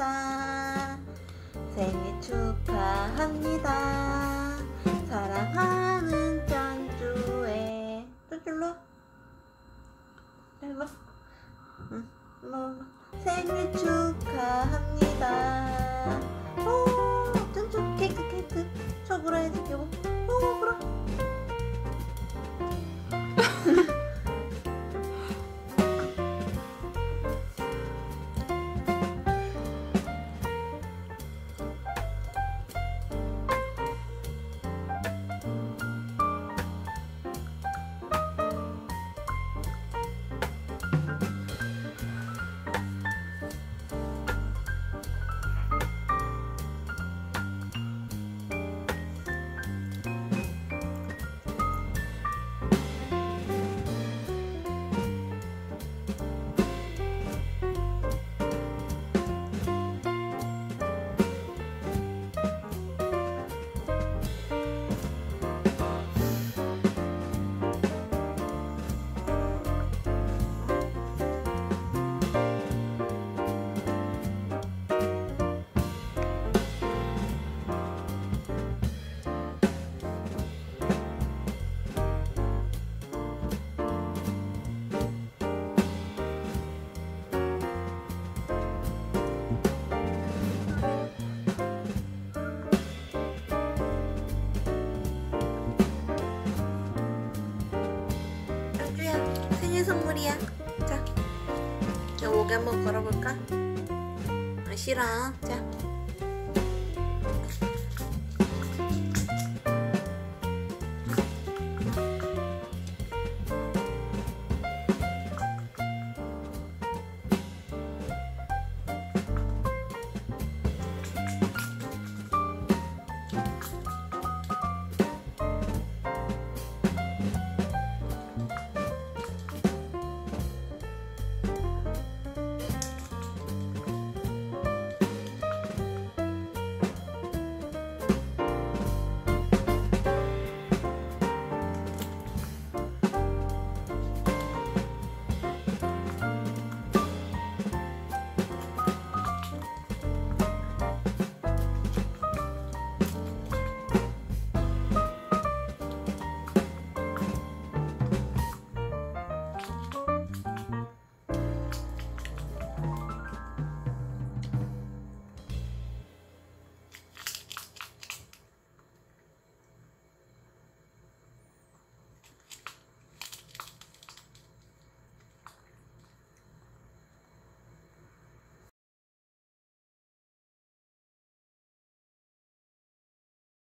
축하합니다. 생일 축하합니다. 사랑하는 짠쭈에. 짠쭈로 일로 응 일로 생일 축하합니다. 오 짠쭈 케이크 케이크. 저 불어야지 여보 생일 선물이야. 자, 자 목에 한번 걸어볼까? 아, 싫어. 자